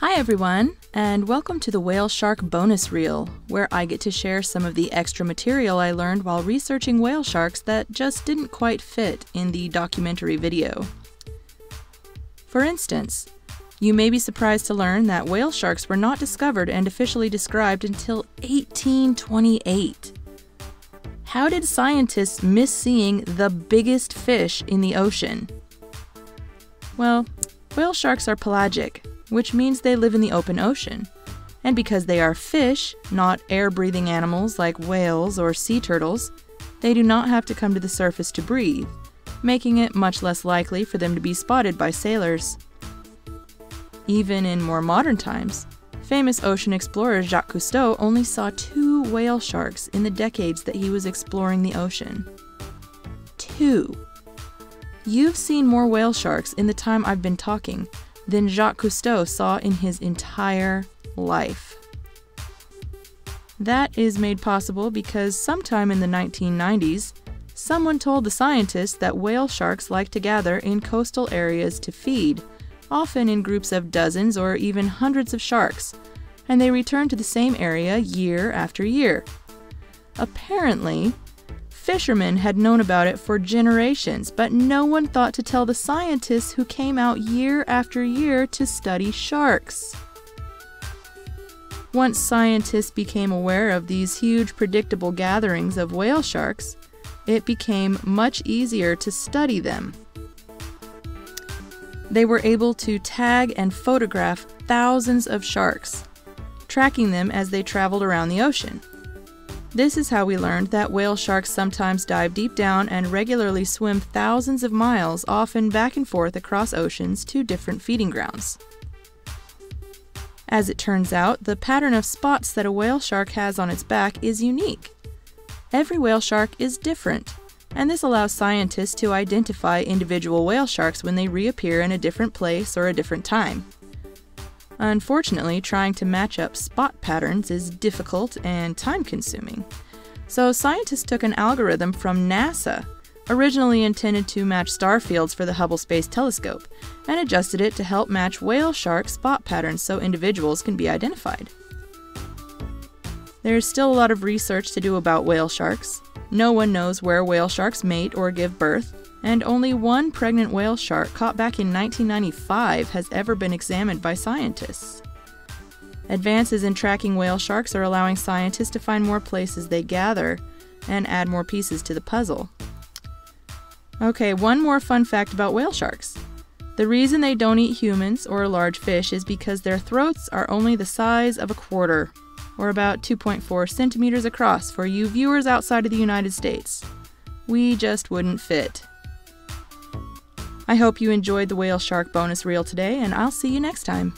Hi, everyone, and welcome to the Whale Shark bonus reel, where I get to share some of the extra material I learned while researching whale sharks that just didn't quite fit in the documentary video. For instance, you may be surprised to learn that whale sharks were not discovered and officially described until 1828. How did scientists miss seeing the biggest fish in the ocean? Well, whale sharks are pelagic, which means they live in the open ocean. And because they are fish, not air breathing animals like whales or sea turtles, they do not have to come to the surface to breathe, making it much less likely for them to be spotted by sailors. Even in more modern times, famous ocean explorer Jacques Cousteau only saw two whale sharks in the decades that he was exploring the ocean. Two. You've seen more whale sharks in the time I've been talking than Jacques Cousteau saw in his entire life. That is made possible because sometime in the 1990s, someone told the scientists that whale sharks like to gather in coastal areas to feed, often in groups of dozens or even hundreds of sharks, and they return to the same area year after year. Apparently, Fishermen had known about it for generations, but no one thought to tell the scientists who came out year after year to study sharks. Once scientists became aware of these huge predictable gatherings of whale sharks, it became much easier to study them. They were able to tag and photograph thousands of sharks, tracking them as they traveled around the ocean. This is how we learned that whale sharks sometimes dive deep down and regularly swim thousands of miles, often back and forth across oceans to different feeding grounds. As it turns out, the pattern of spots that a whale shark has on its back is unique. Every whale shark is different, and this allows scientists to identify individual whale sharks when they reappear in a different place or a different time. Unfortunately, trying to match up spot patterns is difficult and time consuming. So, scientists took an algorithm from NASA, originally intended to match star fields for the Hubble Space Telescope, and adjusted it to help match whale shark spot patterns so individuals can be identified. There's still a lot of research to do about whale sharks. No one knows where whale sharks mate or give birth, and only one pregnant whale shark caught back in 1995 has ever been examined by scientists. Advances in tracking whale sharks are allowing scientists to find more places they gather and add more pieces to the puzzle. Okay, one more fun fact about whale sharks. The reason they don't eat humans or large fish is because their throats are only the size of a quarter, or about 2.4 centimeters across for you viewers outside of the United States. We just wouldn't fit. I hope you enjoyed the whale shark bonus reel today, and I'll see you next time.